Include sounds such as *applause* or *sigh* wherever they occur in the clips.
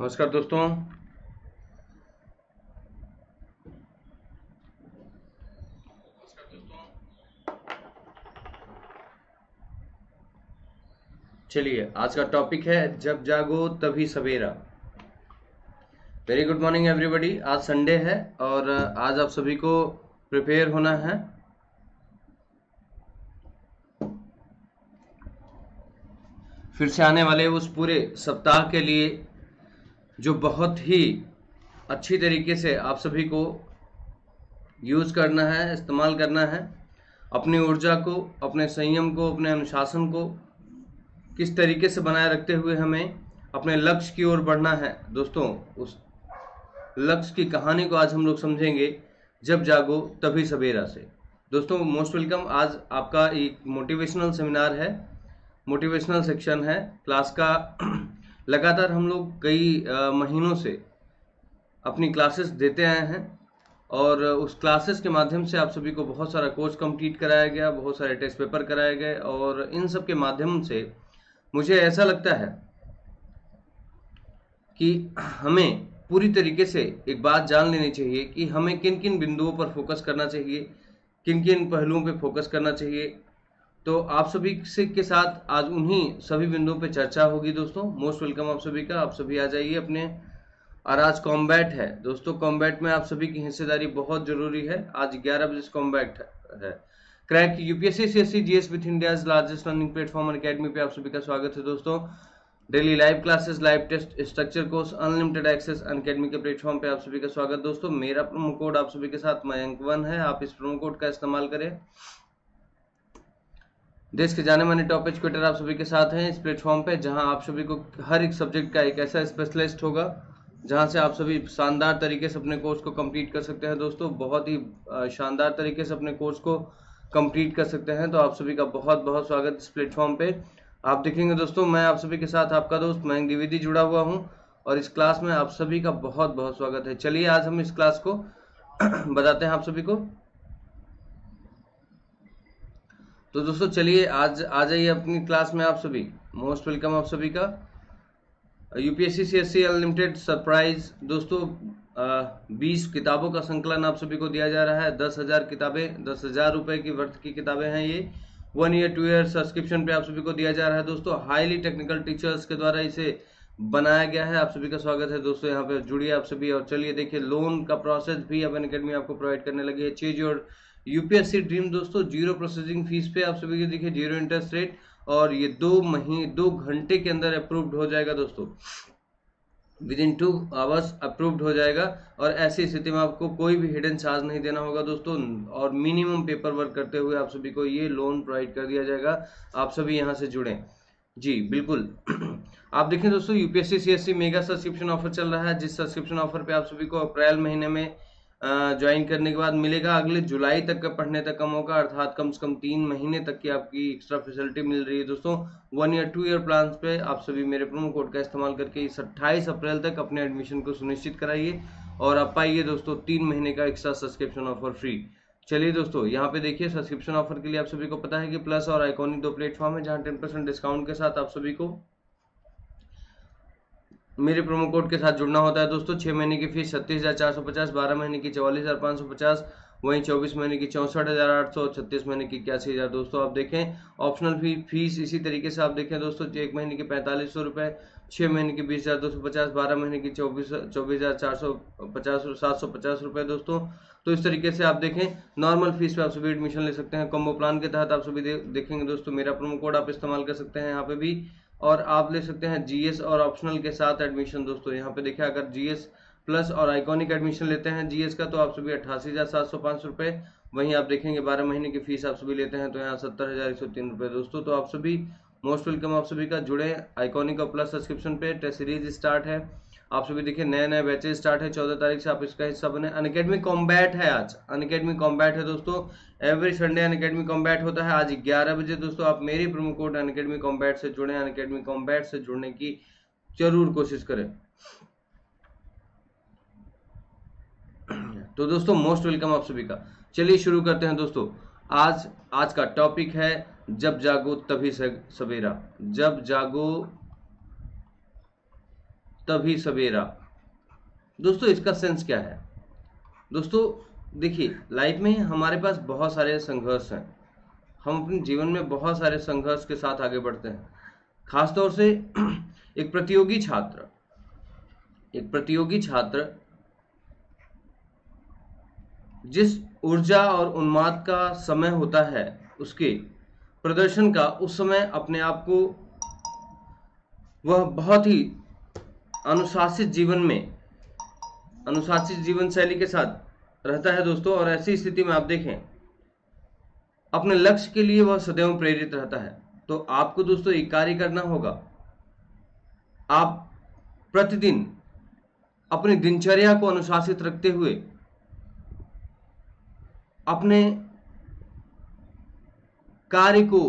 नमस्कार दोस्तों। चलिए, आज का टॉपिक है जब जागो तभी सवेरा। वेरी गुड मॉर्निंग एवरीबॉडी आज संडे है और आज आप सभी को प्रिपेयर होना है। फिर से आने वाले उस पूरे सप्ताह के लिए जो बहुत ही अच्छी तरीके से आप सभी को यूज़ करना है, इस्तेमाल करना है, अपनी ऊर्जा को, अपने संयम को, अपने अनुशासन को किस तरीके से बनाए रखते हुए हमें अपने लक्ष्य की ओर बढ़ना है। दोस्तों, उस लक्ष्य की कहानी को आज हम लोग समझेंगे जब जागो तभी सवेरा से। दोस्तों मोस्ट वेलकम आज आपका एक मोटिवेशनल सेमिनार है। मोटिवेशनल सेक्शन है। क्लास का *clears throat* लगातार हम लोग कई महीनों से अपनी क्लासेस देते आए हैं और उस क्लासेस के माध्यम से आप सभी को बहुत सारा कोर्स कंप्लीट कराया गया, बहुत सारे टेस्ट पेपर कराए गए और इन सब के माध्यम से मुझे ऐसा लगता है कि हमें पूरी तरीके से एक बात जान लेनी चाहिए कि हमें किन किन बिंदुओं पर फोकस करना चाहिए किन किन पहलुओं पर फोकस करना चाहिए तो आप सभी से के साथ आज उन्हीं सभी बिंदुओं पे चर्चा होगी दोस्तों। मोस्ट वेलकम आप सभी का। आप सभी आ जाइए अपने। और आज कॉम्बैट है। दोस्तों कॉम्बैट में आप सभी की हिस्सेदारी बहुत ज़रूरी है। आज 11 बजे कॉम्बैट है। Crack UPSC CSC GS with India largest learning platform academy पे आप सभी का स्वागत है दोस्तों। Daily live classes live test structure course unlimited access academy के प्लेटफॉर्म पे आप सभी का स्वागत। दोस्तों, मेरा प्रोमो कोड आप सभी के साथ मयंक वन है। आप इस प्रोमो कोड का इस्तेमाल करें। देश के जाने माने टॉप एजुकेटर आप सभी के साथ हैं इस प्लेटफॉर्म पे, जहाँ आप सभी को हर एक सब्जेक्ट का एक ऐसा स्पेशलिस्ट होगा, जहाँ से आप सभी शानदार तरीके से अपने कोर्स को कंप्लीट कर सकते हैं। दोस्तों, बहुत ही शानदार तरीके से अपने कोर्स को कंप्लीट कर सकते हैं। तो आप सभी का बहुत बहुत स्वागत इस प्लेटफॉर्म पे। आप देखेंगे दोस्तों, मैं आप सभी के साथ आपका दोस्त मयंक द्विवेदी जुड़ा हुआ हूँ और इस क्लास में आप सभी का बहुत बहुत स्वागत है। चलिए आज हम इस क्लास को *clears throat* बताते हैं आप सभी को। तो दोस्तों चलिए आज, आ जाइए अपनी क्लास में आप सभी। मोस्ट वेलकम आप सभी का। UPSC C S C unlimited surprise. दोस्तों बीस किताबों का संकलन आप सभी को दिया जा रहा है। दस हज़ार किताबें, दस हज़ार रुपए की वर्थ की किताबें हैं ये। One year two year subscription पे आप सभी को दिया जा रहा है दोस्तों। हाईली टेक्निकल टीचर्स के द्वारा इसे बनाया गया है। आप सभी का स्वागत है दोस्तों। यहाँ पे जुड़िए आप सभी और चलिए देखिए लोन का प्रोसेस भी अपन अकेडमी आपको प्रोवाइड करने लगी है। चीज़ और यूपीएससी ड्रीम दोस्तों, ज़ीरो प्रोसेसिंग फ़ीस पे आप सभी को देखिए ज़ीरो इंटरेस्ट रेट और ये दो महीने दो घंटे के अंदर अप्रूव्ड हो जाएगा दोस्तों। Within two hours approved हो जाएगा और ऐसी स्थिति में आपको कोई भी हिडन चार्ज नहीं देना होगा दोस्तों और मिनिमम पेपर वर्क करते हुए आप सभी को ये लोन प्रोवाइड कर दिया जाएगा। आप सभी यहाँ से जुड़े। जी, बिल्कुल। *clears throat* आप देखें दोस्तों UPSC CSC mega subscription offer चल रहा है। जिस सब्सक्रिप्शन ऑफ़र पे आप सभी को अप्रैल महीने में ज्वाइन करने के बाद मिलेगा अगले जुलाई तक का पढ़ने तक का मौका, अर्थात कम से कम तीन महीने तक की आपकी एक्स्ट्रा फैसिलिटी मिल रही है। दोस्तों one year two year plan पे आप सभी मेरे प्रोमो कोड का इस्तेमाल करके इस अट्ठाईस अप्रैल तक अपने एडमिशन को सुनिश्चित कराइए और आप पाइए दोस्तों, तीन महीने का एक्स्ट्रा सब्सक्रिप्शन ऑफ़र फ्री चलिए दोस्तों, यहाँ पे देखिए सब्सक्रिप्शन ऑफ़र के लिए आप सभी को पता है कि प्लस और आइकॉनिक दो प्लेटफॉर्म है जहाँ टेन परसेंट डिस्काउंट के साथ आप सभी को मेरे प्रोमो कोड के साथ जुड़ना होता है दोस्तों। छह महीने की फ़ीस छत्तीस हज़ार चार सौ पचास, बारह महीने की चौवालीस हज़ार पाँच सौ पचास, वहीं चौबीस महीने की चौंसठ हज़ार आठ सौ छत्तीस महीने की इक्यासी हज़ार। दोस्तों, आप देखें ऑप्शनल फ़ी फ़ीस इसी तरीके से आप देखें दोस्तों एक महीने की पैंतालीस सौ रुपये छः महीने की बीस हज़ार दो सौ पचास, बारह महीने की चौबीस चौबीस हज़ार चार सौ पचास, सात सौ पचास रुपये दोस्तों। तो इस तरीके से आप देखें नॉर्मल फ़ीस पे आप सभी एडमिशन ले सकते हैं। कम्बो प्लान के तहत आप सभी देखेंगे दोस्तों, मेरा प्रोमो कोड आप इस्तेमाल कर सकते हैं। यहाँ पे भी और आप ले सकते हैं जीएस और ऑप्शनल के साथ एडमिशन दोस्तों। यहाँ पे देखिए, अगर जीएस प्लस और आइकॉनिक एडमिशन लेते हैं जीएस का तो आप सभी अट्ठासी हज़ार सात सौ पाँच रुपये वहीं आप देखेंगे बारह महीने की फ़ीस आप सभी लेते हैं तो यहाँ सत्तर हज़ार एक सौ तीन रुपये दोस्तों तो आप सभी मोस्ट वेलकम आप सभी का जुड़े। आइकॉनिक और प्लस सब्सक्रिप्शन पे टेस्ट सीरीज़ स्टार्ट है। आप सभी देखिए नए नए बैचेज स्टार्ट है, चौदह तारीख से आप इसका हिस्सा बने। अन अकेडमी कॉम्बैट है आज। अन अकेडमी कॉम्बैट है दोस्तों। Every Sunday Unacademy combat होता है। आज ग्यारह बजे दोस्तों आप मेरी promo code Unacademy combat से जुड़े। अन अकेडमी कॉम्बैट से जुड़ने की ज़रूर कोशिश करें। तो दोस्तों मोस्ट वेलकम आप सभी का। चलिए शुरू करते हैं दोस्तों। आज आज का टॉपिक है, जब जागो तभी सवेरा। जब जागो तभी सवेरा। दोस्तों, इसका सेंस क्या है? दोस्तों, देखिए लाइफ में हमारे पास बहुत सारे संघर्ष हैं। हम अपने जीवन में बहुत सारे संघर्ष के साथ आगे बढ़ते हैं। खासतौर से एक प्रतियोगी छात्र, एक प्रतियोगी छात्र जिस ऊर्जा और उन्माद का समय होता है, उसके प्रदर्शन का उस समय अपने आप को, वह बहुत ही अनुशासित जीवन में, अनुशासित जीवन शैली के साथ रहता है दोस्तों, और ऐसी स्थिति में आप देखें, अपने लक्ष्य के लिए वह सदैव प्रेरित रहता है। तो आपको दोस्तों एक कार्य करना होगा। आप प्रतिदिन अपनी दिनचर्या को अनुशासित रखते हुए, अपने कार्य को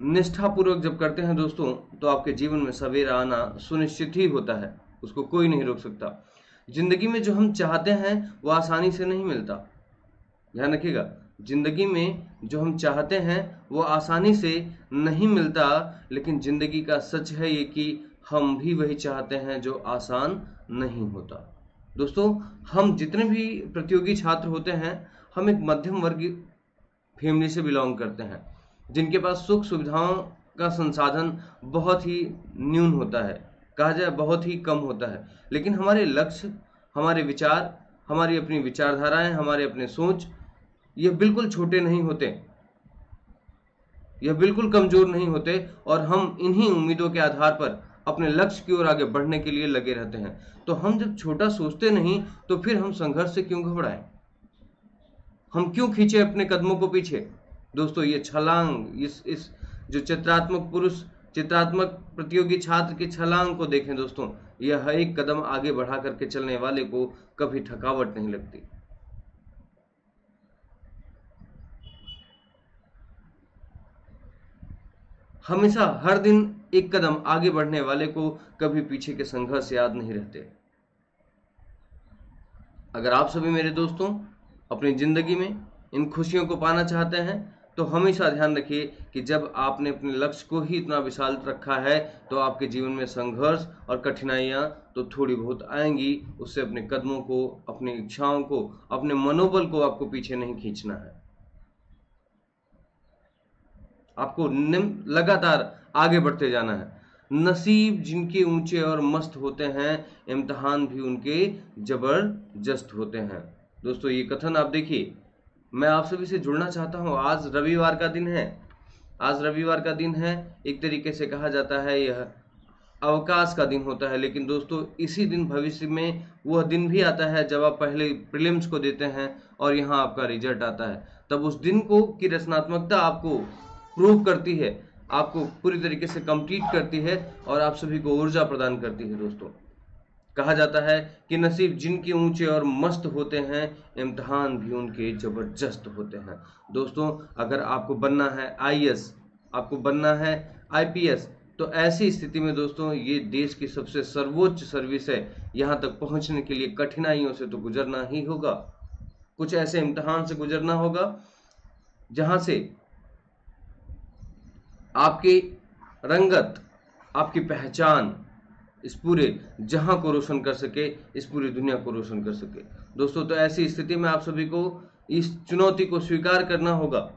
निष्ठापूर्वक जब करते हैं दोस्तों तो आपके जीवन में सवेरा आना सुनिश्चित ही होता है। उसको कोई नहीं रोक सकता। ज़िंदगी में जो हम चाहते हैं, वो आसानी से नहीं मिलता। ध्यान रखिएगा, ज़िंदगी में जो हम चाहते हैं, वो आसानी से नहीं मिलता, लेकिन ज़िंदगी का सच है ये कि हम भी वही चाहते हैं जो आसान नहीं होता। दोस्तों, हम जितने भी प्रतियोगी छात्र होते हैं, हम एक मध्यम वर्ग फैमिली से बिलोंग करते हैं। जिनके पास सुख सुविधाओं का संसाधन बहुत ही न्यून होता है, कहा जाए बहुत ही कम होता है। लेकिन हमारे लक्ष्य, हमारे विचार, हमारी अपनी विचारधाराएँ, हमारे अपने सोच, ये बिल्कुल छोटे नहीं होते। यह बिल्कुल कमज़ोर नहीं होते और हम इन्हीं उम्मीदों के आधार पर अपने लक्ष्य की ओर आगे बढ़ने के लिए लगे रहते हैं। तो हम जब छोटा सोचते नहीं तो फिर हम संघर्ष से क्यों घबराएँ? हम क्यों खींचे अपने कदमों को पीछे? दोस्तों, ये छलांग, इस इस जो चित्रात्मक पुरुष, चित्रात्मक प्रतियोगी छात्र की छलांग को देखें दोस्तों, यह हर एक कदम आगे बढ़ा करके चलने वाले को कभी थकावट नहीं लगती। हमेशा हर दिन एक कदम आगे बढ़ने वाले को कभी पीछे के संघर्ष याद नहीं रहते। अगर आप सभी मेरे दोस्तों, अपनी ज़िंदगी में इन खुशियों को पाना चाहते हैं तो हमेशा ध्यान रखिए कि जब आपने अपने लक्ष्य को ही इतना विशाल रखा है तो आपके जीवन में संघर्ष और कठिनाइयाँ तो थोड़ी बहुत आएँगी। उससे अपने कदमों को, अपनी इच्छाओं को, अपने मनोबल को आपको पीछे नहीं खींचना है। आपको लगातार आगे बढ़ते जाना है। नसीब जिनके ऊँचे और मस्त होते हैं, इम्तहान भी उनके ज़बरदस्त होते हैं। दोस्तों, ये कथन आप देखिए। मैं आप सभी से जुड़ना चाहता हूँ। आज रविवार का दिन है। आज रविवार का दिन है। एक तरीके से कहा जाता है, यह अवकाश का दिन होता है। लेकिन दोस्तों, इसी दिन भविष्य में वह दिन भी आता है जब आप पहले प्रिलिम्स को देते हैं और यहाँ आपका रिज़ल्ट आता है। तब उस दिन को की रचनात्मकता आपको प्रूव करती है, आपको पूरी तरीके से कंप्लीट करती है और आप सभी को ऊर्जा प्रदान करती है दोस्तों। कहा जाता है कि नसीब जिनके ऊँचे और मस्त होते हैं, इम्तहान भी उनके ज़बरदस्त होते हैं। दोस्तों, अगर आपको बनना है आईएएस आपको बनना है आईपीएस तो ऐसी स्थिति में दोस्तों, ये देश की सबसे सर्वोच्च सर्विस है। यहाँ तक पहुँचने के लिए कठिनाइयों से तो गुजरना ही होगा। कुछ ऐसे इम्तहान से गुजरना होगा, जहाँ से आपकी रंगत, आपकी पहचान इस पूरे जहाँ को रोशन कर सके, इस पूरी दुनिया को रोशन कर सके। दोस्तों तो ऐसी स्थिति में आप सभी को इस चुनौती को स्वीकार करना होगा।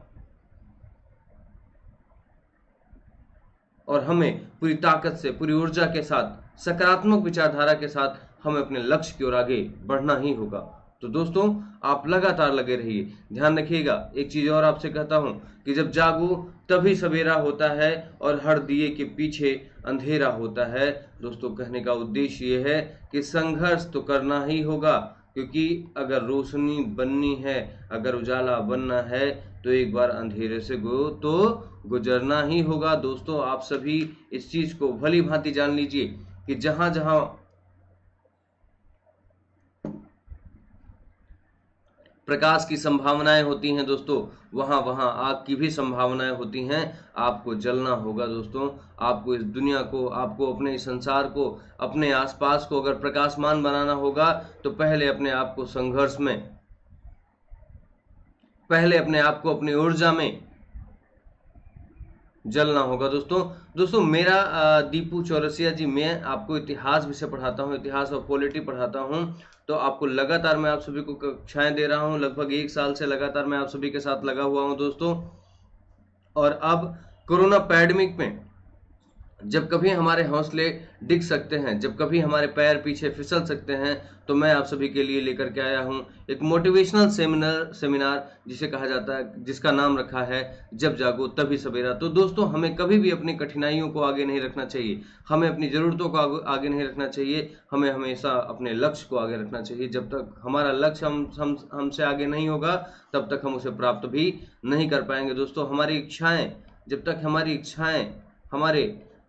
और हमें पूरी ताकत से, पूरी ऊर्जा के साथ, सकारात्मक विचारधारा के साथ हमें अपने लक्ष्य की ओर आगे बढ़ना ही होगा। तो दोस्तों, आप लगातार लगे रहिए। ध्यान रखिएगा, एक चीज़ और आपसे कहता हूँ कि जब जागो, तभी सवेरा होता है और हर दिए के पीछे अंधेरा होता है। दोस्तों, कहने का उद्देश्य ये है कि संघर्ष तो करना ही होगा, क्योंकि अगर रोशनी बननी है, अगर उजाला बनना है तो एक बार अंधेरे से गो तो गुजरना ही होगा। दोस्तों, आप सभी इस चीज़ को भली भांति जान लीजिए कि जहाँ जहाँ प्रकाश की संभावनाएँ होती हैं दोस्तों। वहाँ वहाँ आग की भी संभावनाएँ होती हैं। आपको जलना होगा दोस्तों। आपको इस दुनिया को, आपको अपने इस संसार को, अपने आसपास को अगर प्रकाशमान बनाना होगा तो पहले अपने आप को संघर्ष में, पहले अपने आप को अपनी ऊर्जा में जलना होगा दोस्तों। दोस्तों, मेरा दीपू चौरसिया जी, मैं आपको इतिहास विषय पढ़ाता हूँ, इतिहास और पॉलिटी पढ़ाता हूँ। तो आपको लगातार मैं आप सभी को कक्षाएँ दे रहा हूँ, लगभग एक साल से लगातार मैं आप सभी के साथ लगा हुआ हूँ दोस्तों। और अब कोरोना पैडमिक में जब कभी हमारे हौसले डिग सकते हैं, जब कभी हमारे पैर पीछे फिसल सकते हैं तो मैं आप सभी के लिए लेकर के आया हूँ एक मोटिवेशनल सेमिनार सेमिनार जिसे कहा जाता है, जिसका नाम रखा है जब जागो तभी सवेरा। तो दोस्तों, हमें कभी भी अपनी कठिनाइयों को आगे नहीं रखना चाहिए। हमें अपनी ज़रूरतों को आगे नहीं रखना चाहिए। हमें हमेशा अपने लक्ष्य को आगे रखना चाहिए। जब तक हमारा लक्ष्य हम हम, हमसे आगे नहीं होगा, तब तक हम उसे प्राप्त भी नहीं कर पाएँगे। दोस्तों, हमारी इच्छाएँ, जब तक हमारी इच्छाएँ, हमारे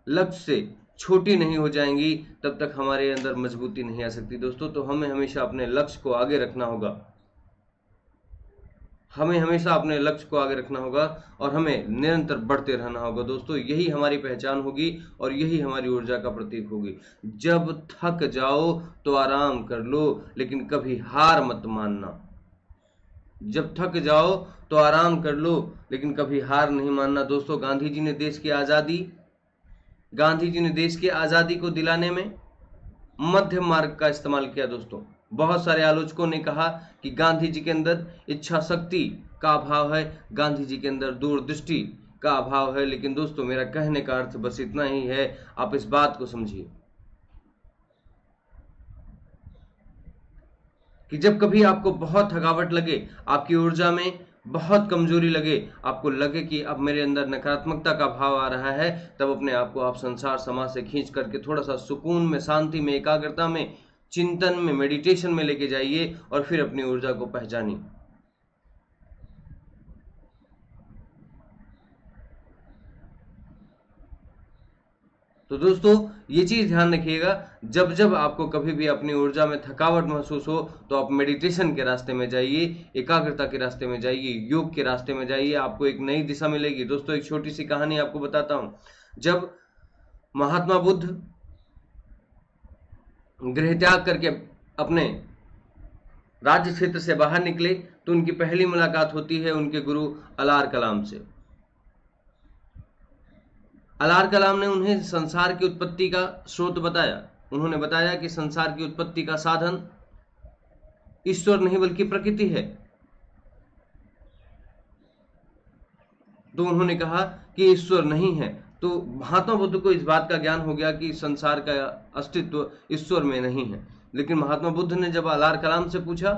लक्ष्य से छोटी नहीं हो जाएँगी, तब तक हमारे अंदर मजबूती नहीं आ सकती। दोस्तों तो हमें हमेशा अपने लक्ष्य को आगे रखना होगा। हमें हमेशा अपने लक्ष्य को आगे रखना होगा और हमें निरंतर बढ़ते रहना होगा। दोस्तों, यही हमारी पहचान होगी और यही हमारी ऊर्जा का प्रतीक होगी। जब थक जाओ तो आराम कर लो, लेकिन कभी हार मत मानना। जब थक जाओ तो आराम कर लो, लेकिन कभी हार नहीं मानना। दोस्तों, गांधी जी ने देश की आज़ादी गांधी जी ने देश की आज़ादी को दिलाने में मध्य मार्ग का इस्तेमाल किया दोस्तों। बहुत सारे आलोचकों ने कहा कि गांधी जी के अंदर इच्छा शक्ति का अभाव है गांधी जी के अंदर दूरदृष्टि का अभाव है, लेकिन दोस्तों मेरा कहने का अर्थ बस इतना ही है, आप इस बात को समझिए। कि जब कभी आपको बहुत थकावट लगे, आपकी ऊर्जा में बहुत कमज़ोरी लगे, आपको लगे कि अब मेरे अंदर नकारात्मकता का भाव आ रहा है, तब अपने आप को आप संसार समाज से खींच करके थोड़ा सा सुकून में, शांति में, एकाग्रता में, चिंतन में मेडिटेशन में लेके जाइए और फिर अपनी ऊर्जा को पहचानिए। तो दोस्तों, ये चीज़ ध्यान रखिएगा, जब जब आपको कभी भी अपनी ऊर्जा में थकावट महसूस हो तो आप मेडिटेशन के रास्ते में जाइए, एकाग्रता के रास्ते में जाइए, योग के रास्ते में जाइए, आपको एक नई दिशा मिलेगी। दोस्तों, एक छोटी सी कहानी आपको बताता हूँ। जब महात्मा बुद्ध गृह त्याग करके अपने राज्य क्षेत्र से बाहर निकले तो उनकी पहली मुलाकात होती है उनके गुरु अलार कलाम से। अलार कलाम ने उन्हें संसार की उत्पत्ति का स्रोत बताया। उन्होंने बताया कि संसार की उत्पत्ति का साधन ईश्वर नहीं बल्कि प्रकृति है। तो उन्होंने कहा कि ईश्वर नहीं है। तो महात्मा बुद्ध को इस बात का ज्ञान हो गया कि संसार का अस्तित्व ईश्वर में नहीं है। लेकिन महात्मा बुद्ध ने जब अलार कलाम से पूछा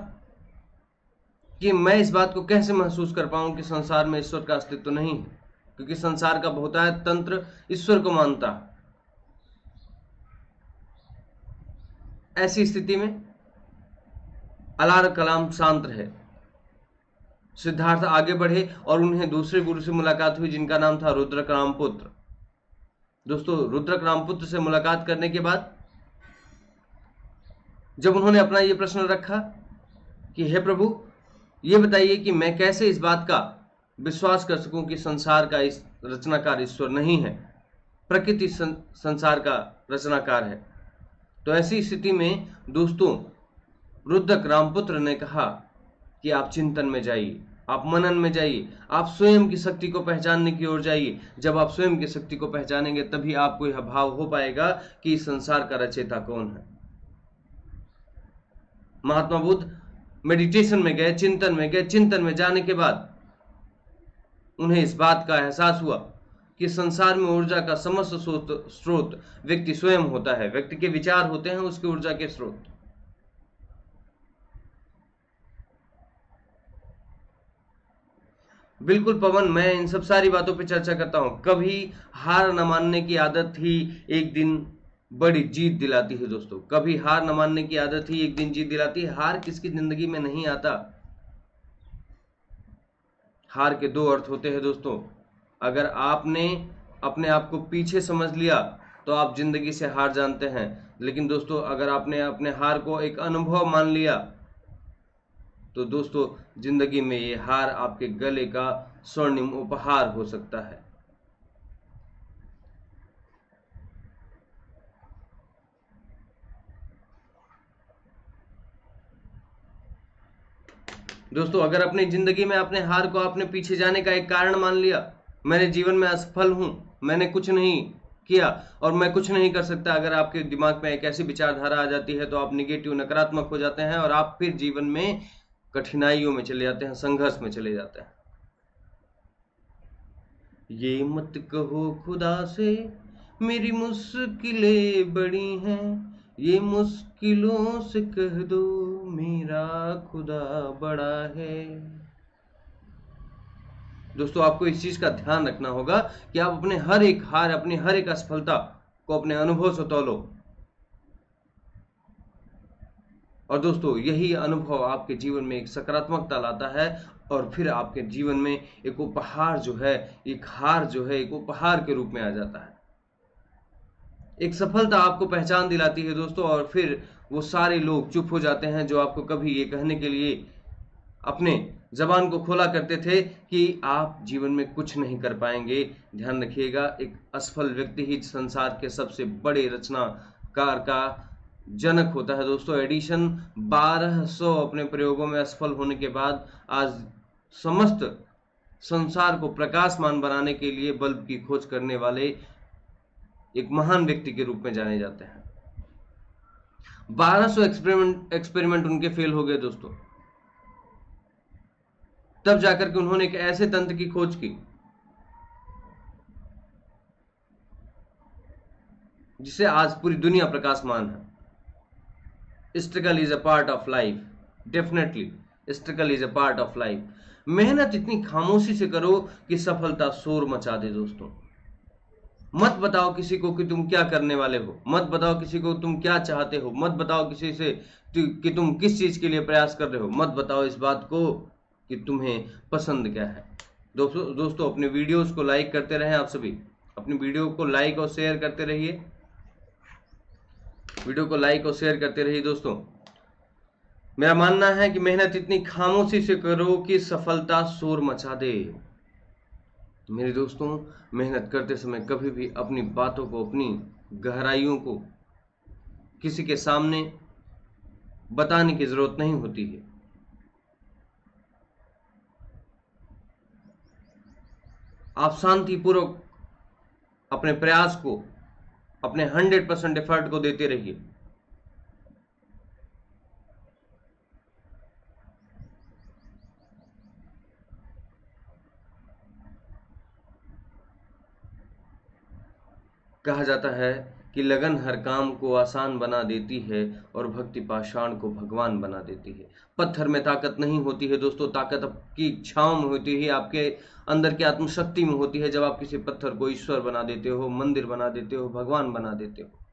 कि मैं इस बात को कैसे महसूस कर पाऊँ कि संसार में ईश्वर का अस्तित्व नहीं है? क्योंकि संसार का बहुतायत तंत्र ईश्वर को मानता। ऐसी स्थिति में अलार कलाम शांत रहे, सिद्धार्थ आगे बढ़े और उन्हें दूसरे गुरु से मुलाकात हुई जिनका नाम था रुद्रक रामपुत्र दोस्तों रुद्रक रामपुत्र से मुलाकात करने के बाद जब उन्होंने अपना यह प्रश्न रखा कि, हे प्रभु, ये बताइए कि मैं कैसे इस बात का विश्वास कर सकूँ कि संसार का इस रचनाकार ईश्वर नहीं है, प्रकृति संसार का रचनाकार है। तो ऐसी स्थिति में दोस्तों, रुद्रक रामपुत्र ने कहा कि आप चिंतन में जाइए, आप मनन में जाइए, आप स्वयं की शक्ति को पहचानने की ओर जाइए। जब आप स्वयं की शक्ति को पहचानेंगे, तभी आपको यह भाव हो पाएगा कि इस संसार का रचेता कौन है। महात्मा बुद्ध मेडिटेशन में गए, चिंतन में गए, चिंतन में जाने के बाद उन्हें इस बात का एहसास हुआ कि संसार में ऊर्जा का समस्त स्रोत स्रोत व्यक्ति स्वयं होता है, व्यक्ति के विचार होते हैं, उसकी ऊर्जा के स्रोत। बिल्कुल पवन, मैं इन सब सारी बातों पर चर्चा करता हूँ। कभी हार न मानने की आदत ही एक दिन बड़ी जीत दिलाती है दोस्तों। कभी हार न मानने की आदत ही एक दिन जीत दिलाती है। हार किसकी ज़िंदगी में नहीं आता हार के दो अर्थ होते हैं दोस्तों। अगर आपने अपने आप को पीछे समझ लिया तो आप ज़िंदगी से हार जानते हैं। लेकिन दोस्तों, अगर आपने अपने हार को एक अनुभव मान लिया तो दोस्तों, ज़िंदगी में ये हार आपके गले का स्वर्णिम उपहार हो सकता है। दोस्तों, अगर अपनी ज़िंदगी में अपने हार को अपने पीछे जाने का एक कारण मान लिया, मैंने जीवन में असफल हूँ, मैंने कुछ नहीं किया और मैं कुछ नहीं कर सकता, अगर आपके दिमाग में एक ऐसी विचारधारा आ जाती है तो आप निगेटिव नकारात्मक हो जाते हैं और आप फिर जीवन में कठिनाइयों में चले जाते हैं, संघर्ष में चले जाते हैं। ये मत कहो खुदा से, मेरी मुश्किलें बड़ी हैं ये मुश्किलों से कह दो, मेरा खुदा बड़ा है। दोस्तों, आपको इस चीज़ का ध्यान रखना होगा कि आप अपने हर एक हार, अपनी हर एक असफलता को अपने अनुभव से तोलो। और दोस्तों, यही अनुभव आपके जीवन में एक सकारात्मकता लाता है और फिर आपके जीवन में एक उपहार जो है, एक हार जो है, एक उपहार के रूप में आ जाता है। एक सफलता आपको पहचान दिलाती है दोस्तों, और फिर वो सारे लोग चुप हो जाते हैं जो आपको कभी ये कहने के लिए अपने जबान को खोला करते थे कि आप जीवन में कुछ नहीं कर पाएँगे। ध्यान रखिएगा, एक असफल व्यक्ति ही संसार के सबसे बड़े रचनाकार का जनक होता है दोस्तों। एडिशन 1200 अपने प्रयोगों में असफल होने के बाद आज समस्त संसार को प्रकाशमान बनाने के लिए बल्ब की खोज करने वाले एक महान व्यक्ति के रूप में जाने जाते हैं। 1200 एक्सपेरिमेंट एक्सपेरिमेंट उनके फेल हो गए दोस्तों। तब जाकर के उन्होंने एक ऐसे तंत्र की खोज की, जिसे आज पूरी दुनिया प्रकाशमान है। Struggle is a part of life definitely struggle is a part of life मेहनत इतनी खामोशी से करो कि सफलता शोर मचा दे दोस्तों। मत बताओ किसी को कि तुम क्या करने वाले हो। मत बताओ किसी को तुम क्या चाहते हो। मत बताओ किसी से कि तुम किस चीज़ के लिए प्रयास कर रहे हो। मत बताओ इस बात को कि तुम्हें पसंद क्या है। दोस्तों दोस्तों, अपने वीडियोस को लाइक करते रहें आप सभी। अपनी वीडियो को लाइक और शेयर करते रहिए। वीडियो को लाइक और शेयर करते रहिए दोस्तों। मेरा मानना है कि मेहनत इतनी खामोशी से करो कि सफलता शोर मचा दे। मेरे दोस्तों, मेहनत करते समय कभी भी अपनी बातों को, अपनी गहराइयों को किसी के सामने बताने की ज़रूरत नहीं होती है। आप शांतिपूर्वक अपने प्रयास को, अपने हंड्रेड परसेंट एफर्ट को देते रहिए। कहा जाता है कि लगन हर काम को आसान बना देती है और भक्ति पाषाण को भगवान बना देती है। पत्थर में ताकत नहीं होती है दोस्तों, ताकत आपकी इच्छाओं में होती है, आपके अंदर की आत्मशक्ति में होती है। जब आप किसी पत्थर को ईश्वर बना देते हो, मंदिर बना देते हो, भगवान बना देते हो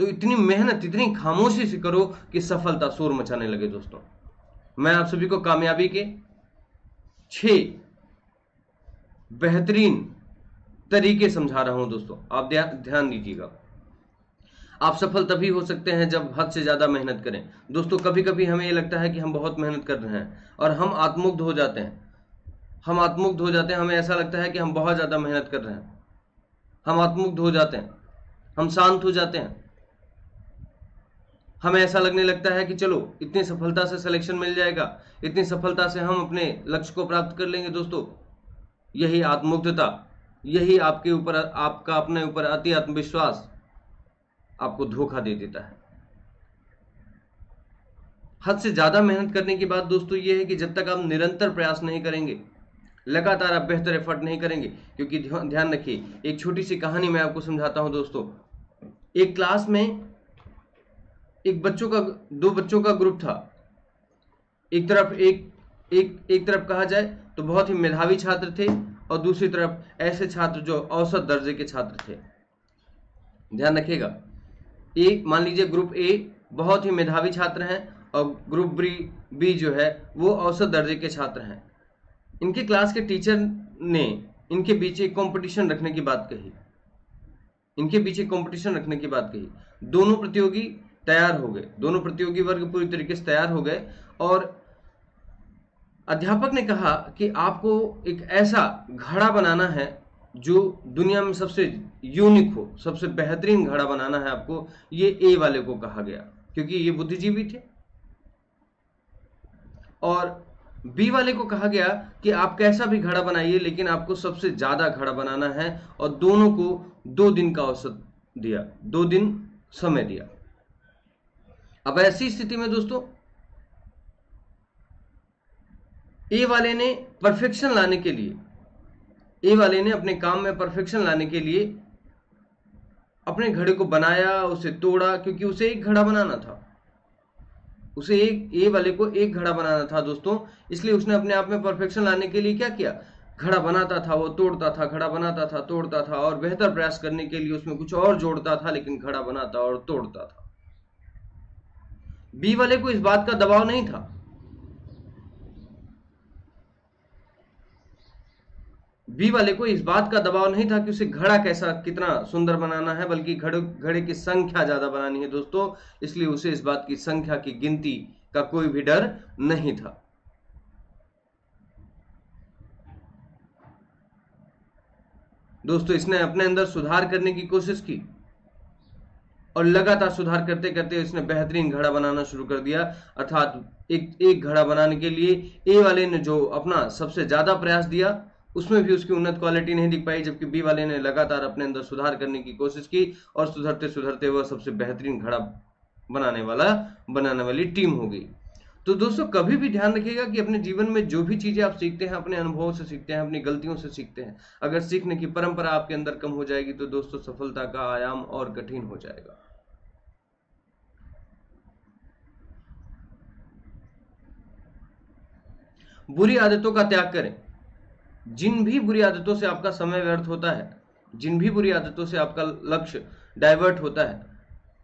तो इतनी मेहनत, इतनी खामोशी से करो कि सफलता शोर मचाने लगे दोस्तों। मैं आप सभी को कामयाबी के छ बेहतरीन तरीके समझा रहा हूँ दोस्तों। आप ध्यान दीजिएगा। आप सफल तभी हो सकते हैं जब हद से ज़्यादा मेहनत करें। दोस्तों कभी कभी हमें यह लगता है कि हम बहुत मेहनत कर रहे हैं और हम आत्मुग्ध हो जाते हैं। हम आत्मुग्ध हो जाते हैं, हमें ऐसा लगता है कि हम बहुत ज़्यादा मेहनत कर रहे हैं। हम आत्मुग्ध हो जाते हैं। हम शांत हो जाते हैं। हमें ऐसा लगने लगता है कि चलो, इतनी सफलता से सिलेक्शन मिल जाएगा, इतनी सफलता से हम अपने लक्ष्य को प्राप्त कर लेंगे दोस्तों। यही आत्मुग्धता यही आपके ऊपर, आपका अपने ऊपर अति आत्मविश्वास आपको धोखा दे देता है। हद से ज़्यादा मेहनत करने की बात दोस्तों यह है कि जब तक आप निरंतर प्रयास नहीं करेंगे, लगातार आप बेहतर एफर्ट नहीं करेंगे, क्योंकि ध्यान रखिए, एक छोटी सी कहानी मैं आपको समझाता हूँ दोस्तों। एक क्लास में एक बच्चों का, दो बच्चों का ग्रुप था। एक तरफ़ एक एक एक तरफ़ कहा जाए तो बहुत ही मेधावी छात्र थे और दूसरी तरफ़ ऐसे छात्र जो औसत दर्जे के छात्र थे। ध्यान रखिएगा एक मान लीजिए ग्रुप ए बहुत ही मेधावी छात्र हैं और ग्रुप बी बी जो है वो औसत दर्जे के छात्र हैं। इनके क्लास के टीचर ने इनके बीच एक कंपटीशन रखने की बात कही। इनके पीछे कंपटीशन रखने की बात कही। दोनों प्रतियोगी तैयार हो गए। दोनों प्रतियोगी वर्ग पूरी तरीके से तैयार हो गए और अध्यापक ने कहा कि आपको एक ऐसा घड़ा बनाना है जो दुनिया में सबसे यूनिक हो, सबसे बेहतरीन घड़ा बनाना है आपको। ये ए वाले को कहा गया, क्योंकि ये बुद्धिजीवी थे। और बी वाले को कहा गया कि आप कैसा भी घड़ा बनाइए, लेकिन आपको सबसे ज़्यादा घड़ा बनाना है और दोनों को दो दिन का औसत दिया, दो दिन समय दिया। अब ऐसी स्थिति में दोस्तों ए वाले ने परफेक्शन लाने के लिए ए वाले ने अपने काम में परफेक्शन लाने के लिए अपने घड़े को बनाया, उसे तोड़ा, क्योंकि उसे एक घड़ा बनाना था। उसे एक ए वाले को एक घड़ा बनाना था दोस्तों, इसलिए उसने अपने आप में परफेक्शन लाने के लिए क्या किया? घड़ा बनाता था, वो तोड़ता था, घड़ा बनाता था, तोड़ता था और बेहतर प्रयास करने के लिए उसमें कुछ और जोड़ता था, लेकिन घड़ा बनाता और तोड़ता था। बी वाले को इस बात का दबाव नहीं था। बी वाले को इस बात का दबाव नहीं था कि उसे घड़ा कैसा, कितना सुंदर बनाना है, बल्कि घड़े घड़े की संख्या ज़्यादा बनानी है दोस्तों, इसलिए उसे इस बात की संख्या की गिनती का कोई भी डर नहीं था। दोस्तों, इसने अपने अंदर सुधार करने की कोशिश की। और लगातार सुधार करते करते इसने बेहतरीन घड़ा बनाना शुरू कर दिया। अर्थात एक एक घड़ा बनाने के लिए ए वाले ने जो अपना सबसे ज़्यादा प्रयास दिया, उसमें भी उसकी उन्नत क्वालिटी नहीं दिख पाई, जबकि बी वाले ने लगातार अपने अंदर सुधार करने की कोशिश की और सुधरते सुधरते वह सबसे बेहतरीन घड़ा बनाने वाला, बनाने वाली टीम हो गई। तो दोस्तों, कभी भी ध्यान रखिएगा कि अपने जीवन में जो भी चीज़ें आप सीखते हैं, अपने अनुभवों से सीखते हैं, अपनी गलतियों से सीखते हैं, अगर सीखने की परंपरा आपके अंदर कम हो जाएगी तो दोस्तों, सफलता का आयाम और कठिन हो जाएगा। बुरी आदतों का त्याग करें। जिन भी बुरी आदतों से आपका समय व्यर्थ होता है, जिन भी बुरी आदतों से आपका लक्ष्य डाइवर्ट होता है,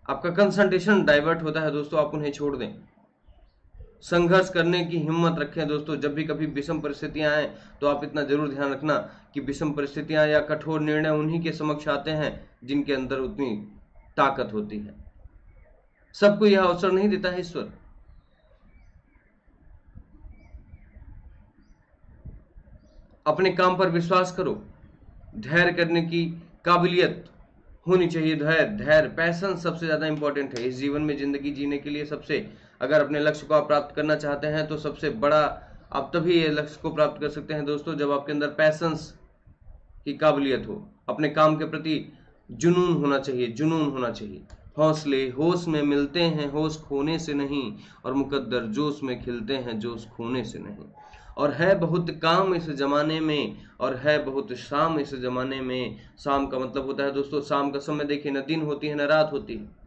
आपका कंसंट्रेशन डाइवर्ट होता है, दोस्तों, आप उन्हें छोड़ दें। संघर्ष करने की हिम्मत रखें दोस्तों। जब भी कभी विषम परिस्थितियाँ आए तो आप इतना ज़रूर ध्यान रखना कि विषम परिस्थितियाँ या कठोर निर्णय उन्हीं के समक्ष आते हैं, जिनके अंदर उतनी ताकत होती है। सबको यह अवसर नहीं देता है ईश्वर। अपने काम पर विश्वास करो। धैर्य करने की काबिलियत होनी चाहिए। धैर्य धैर्य पैसन सबसे ज़्यादा इंपॉर्टेंट है। इस जीवन में ज़िंदगी जीने के लिए सबसे अगर अपने लक्ष्य को आप प्राप्त करना चाहते हैं तो सबसे बड़ा आप तभी ये लक्ष्य को प्राप्त कर सकते हैं दोस्तों, जब आपके अंदर पैसन्स की काबिलियत हो। अपने काम के प्रति जुनून होना चाहिए, जुनून होना चाहिए। हौसले, होश में मिलते हैं, होश खोने से नहीं, और मुकद्दर जोश में खिलते हैं, जोश खोने से नहीं। और है बहुत काम इस ज़माने में, और है बहुत शाम इस ज़माने में। शाम का मतलब होता है दोस्तों, शाम का समय देखिए, न दिन होती है, न रात होती है।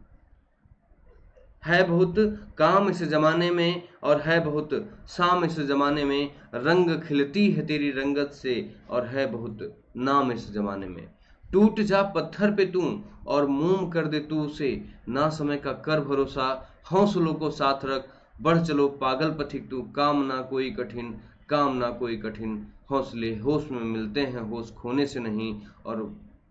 है बहुत काम इस ज़माने में और है बहुत शाम इस ज़माने में। रंग खिलती है तेरी रंगत से और है बहुत नाम इस ज़माने में। टूट जा पत्थर पे तू और मोम कर दे तू उसे। ना समय का कर भरोसा, हौसलों को साथ रख। बढ़ चलो पागल पथिक तू, काम ना कोई कठिन, काम ना कोई कठिन। हौसले होश में मिलते हैं, होश खोने से नहीं और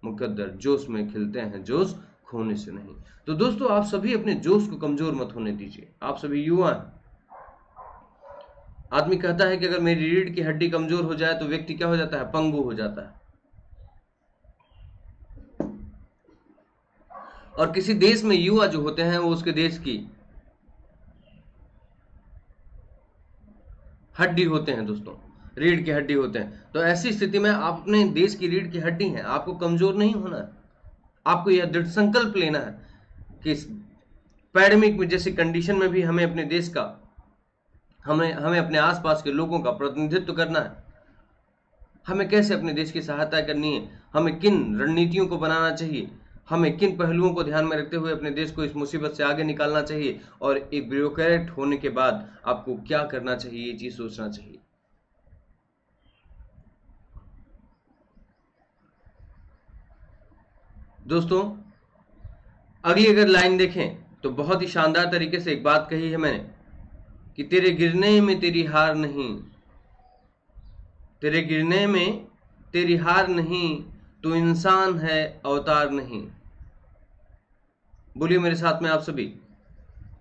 मुकद्दर जोश में खिलते हैं जोश। खोने से नहीं। तो दोस्तों, आप सभी अपने जोश को कमज़ोर मत होने दीजिए। आप सभी युवा आदमी कहता है कि अगर मेरी रीढ़ की हड्डी कमज़ोर हो जाए तो व्यक्ति क्या हो जाता है? पंगु हो जाता है। और किसी देश में युवा जो होते हैं, वो उसके देश की हड्डी होते हैं दोस्तों। रीढ़ की हड्डी होते हैं। तो ऐसी स्थिति में आप अपने देश की रीढ़ की हड्डी है। आपको कमज़ोर नहीं होना है। आपको यह दृढ़ संकल्प लेना है कि पैडमिक में, जैसी कंडीशन में भी हमें अपने देश का, हमें हमें अपने आसपास के लोगों का प्रतिनिधित्व करना है। हमें कैसे अपने देश की सहायता करनी है? हमें किन रणनीतियों को बनाना चाहिए? हमें किन पहलुओं को ध्यान में रखते हुए अपने देश को इस मुसीबत से आगे निकालना चाहिए? और एक ब्यूरोक्रेट होने के बाद आपको क्या करना चाहिए, ये चीज़ सोचना चाहिए। दोस्तों अगली अगर लाइन देखें तो बहुत ही शानदार तरीके से एक बात कही है मैंने, कि तेरे गिरने में तेरी हार नहीं, तेरे गिरने में तेरी हार नहीं, तू इंसान है, अवतार नहीं। बोलिए मेरे साथ में आप सभी,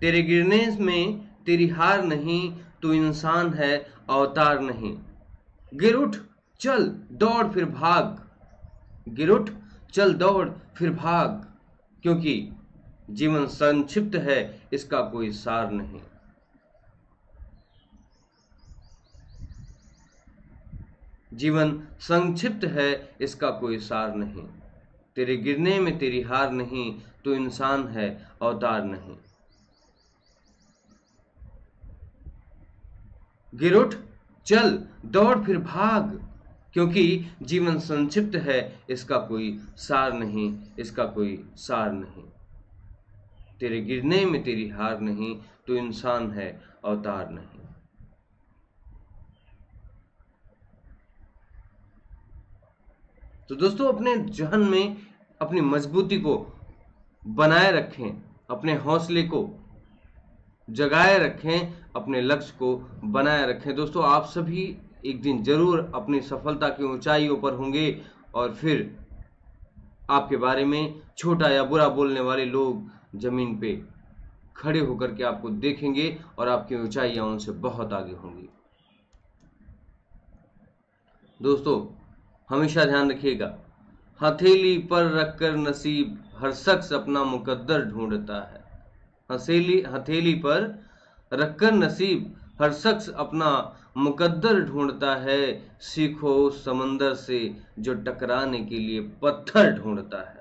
तेरे गिरने में तेरी हार नहीं, तू इंसान है, अवतार नहीं। गिर उठ, चल, दौड़ फिर भाग। गिर उठ चल दौड़, फिर भाग। क्योंकि जीवन संक्षिप्त है, इसका कोई सार नहीं। जीवन संक्षिप्त है, इसका कोई सार नहीं। तेरे गिरने में तेरी हार नहीं तो इंसान है, अवतार नहीं। गिर उठ, चल, दौड़, फिर भाग। क्योंकि जीवन संक्षिप्त है, इसका कोई सार नहीं, इसका कोई सार नहीं। तेरे गिरने में तेरी हार नहीं तो इंसान है, अवतार नहीं। तो दोस्तों, अपने जहन में अपनी मजबूती को बनाए रखें, अपने हौसले को जगाए रखें, अपने लक्ष्य को बनाए रखें। दोस्तों, आप सभी एक दिन ज़रूर अपनी सफलता की ऊंचाइयों पर होंगे और फिर आपके बारे में छोटा या बुरा बोलने वाले लोग ज़मीन पे खड़े होकर के आपको देखेंगे और आपकी ऊंचाइयाँ उनसे बहुत आगे होंगी। दोस्तों, हमेशा ध्यान रखिएगा, हथेली पर रखकर नसीब हर शख्स अपना मुकद्दर ढूंढता है। हथेली हथेली पर रखकर नसीब हर शख्स अपना मुकद्दर ढूंढता है, सीखो उस समंदर से, जो टकराने के लिए पत्थर ढूंढता है।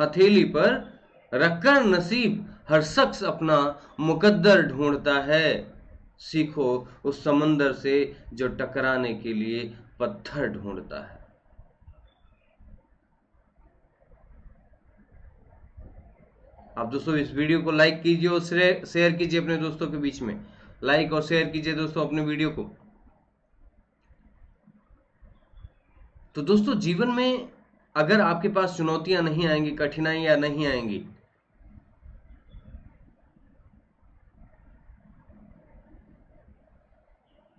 हथेली पर रखकर नसीब हर शख्स अपना मुकद्दर ढूंढता है। सीखो उस समंदर से, जो टकराने के लिए पत्थर ढूंढता है। आप दोस्तों इस वीडियो को लाइक कीजिए और शेयर कीजिए अपने दोस्तों के बीच में। लाइक और शेयर कीजिए दोस्तों अपने वीडियो को। तो दोस्तों, जीवन में अगर आपके पास चुनौतियाँ नहीं आएँगी, कठिनाइयाँ नहीं आएँगी,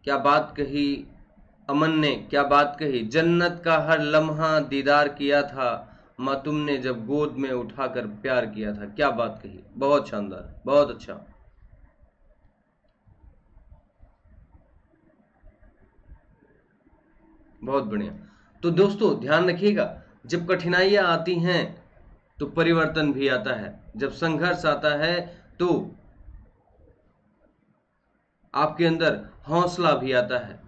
क्या बात कही अमन ने, क्या बात कही? जन्नत का हर लम्हा दीदार किया था। माँ, तुमने जब गोद में उठाकर प्यार किया था, क्या बात कही? बहुत शानदार, बहुत अच्छा। बहुत बढ़िया। तो दोस्तों, ध्यान रखिएगा, जब कठिनाइयाँ आती हैं तो परिवर्तन भी आता है। जब संघर्ष आता है तो आपके अंदर हौसला भी आता है।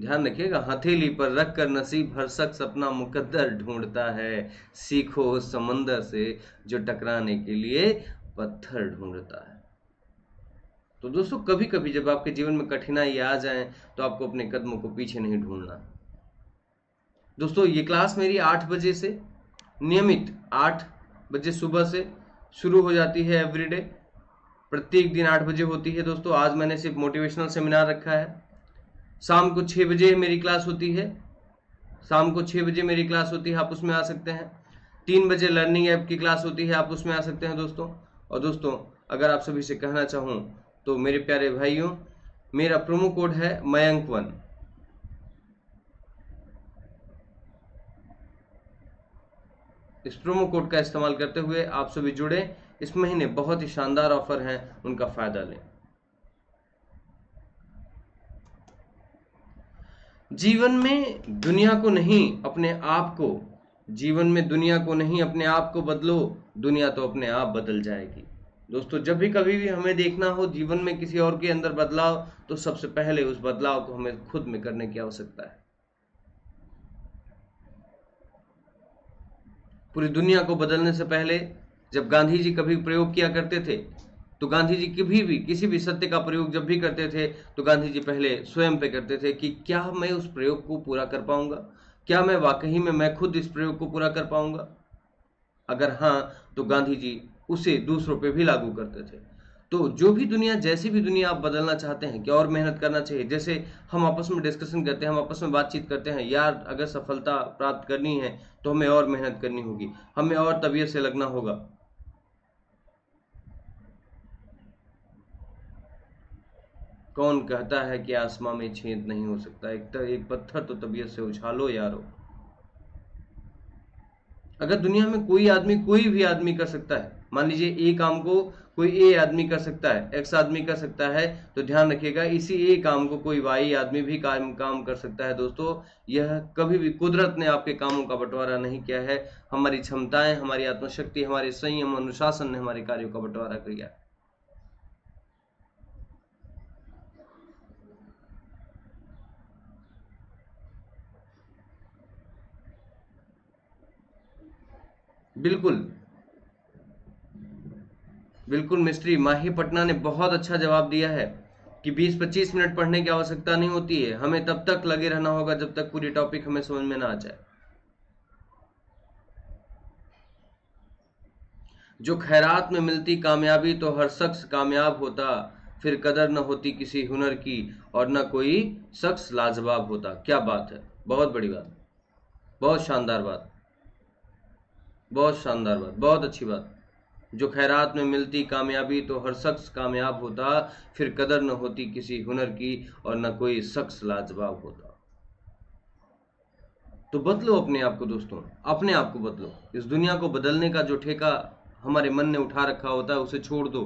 ध्यान रखिएगा, हथेली पर रखकर नसीब हर शख्स अपना मुकद्दर ढूंढता है। सीखो समंदर से जो टकराने के लिए पत्थर ढूंढता है। तो दोस्तों कभी कभी जब आपके जीवन में कठिनाई आ जाए तो आपको अपने कदमों को पीछे नहीं ढूंढना। दोस्तों, ये क्लास मेरी आठ बजे से, नियमित आठ बजे सुबह से शुरू हो जाती है एवरीडे प्रत्येक दिन आठ बजे होती है दोस्तों। आज मैंने सिर्फ़ मोटिवेशनल सेमिनार रखा है। शाम को छः बजे मेरी क्लास होती है। शाम को छः बजे मेरी क्लास होती है, आप उसमें आ सकते हैं। तीन बजे लर्निंग ऐप की क्लास होती है, आप उसमें आ सकते हैं दोस्तों। और दोस्तों, अगर आप सभी से कहना चाहूँ तो मेरे प्यारे भाइयों, मेरा प्रोमो कोड है मयंक वन। इस प्रोमो कोड का इस्तेमाल करते हुए आप सभी जुड़े। इस महीने बहुत ही शानदार ऑफ़र हैं, उनका फ़ायदा लें। जीवन में दुनिया को नहीं, अपने आप को। जीवन में दुनिया को नहीं, अपने आप को बदलो, दुनिया तो अपने आप बदल जाएगी। दोस्तों, जब भी कभी भी हमें देखना हो जीवन में किसी और के अंदर बदलाव तो सबसे पहले उस बदलाव को हमें खुद में करने की आवश्यकता है। पूरी दुनिया को बदलने से पहले, जब गांधी जी कभी प्रयोग किया करते थे तो गांधी जी कभी भी किसी भी सत्य का प्रयोग जब भी करते थे तो गांधी जी पहले स्वयं पे करते थे कि क्या मैं उस प्रयोग को पूरा कर पाऊँगा? क्या मैं वाकई में, मैं खुद इस प्रयोग को पूरा कर पाऊँगा? अगर हाँ तो गांधी जी उसे दूसरों पे भी लागू करते थे। तो जो भी दुनिया, जैसी भी दुनिया आप बदलना चाहते हैं कि और मेहनत करना चाहिए? जैसे हम आपस में डिस्कशन करते हैं, हम आपस में बातचीत करते हैं, यार, अगर सफलता प्राप्त करनी है तो हमें और मेहनत करनी होगी, हमें और तबीयत से लगना होगा। कौन कहता है कि आसमां में छेद नहीं हो सकता? एक तो एक पत्थर तो तबीयत से उछालो यारो। अगर दुनिया में कोई आदमी, कोई भी आदमी कर सकता है, मान लीजिए ए काम को कोई ए आदमी कर सकता है, एक्स आदमी कर सकता है तो ध्यान रखिएगा, इसी ए काम को कोई वाई आदमी भी काम काम कर सकता है। दोस्तों, यह कभी भी कुदरत ने आपके कामों का बंटवारा नहीं किया है। हमारी क्षमताएँ, हमारी आत्मशक्ति, हमारे संयम अनुशासन ने हमारे कार्यों का बंटवारा किया है। बिल्कुल। बिल्कुल, मिस्त्री माही पटना ने बहुत अच्छा जवाब दिया है कि 20-25 मिनट पढ़ने की आवश्यकता नहीं होती है। हमें तब तक लगे रहना होगा जब तक पूरी टॉपिक हमें समझ में ना आ जाए। जो खैरात में मिलती कामयाबी तो हर शख्स कामयाब होता, फिर कदर न होती किसी हुनर की और न कोई शख्स लाजवाब होता। क्या बात है। बहुत बड़ी बात। बहुत शानदार बात। बहुत शानदार बात, बहुत अच्छी बात। जो खैरात में मिलती कामयाबी तो हर शख्स कामयाब होता, फिर कदर न होती किसी हुनर की और न कोई शख्स लाजवाब होता। तो बदलो अपने आप को दोस्तों, अपने आप को बदलो। इस दुनिया को बदलने का जो ठेका हमारे मन ने उठा रखा होता है, उसे छोड़ दो।